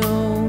know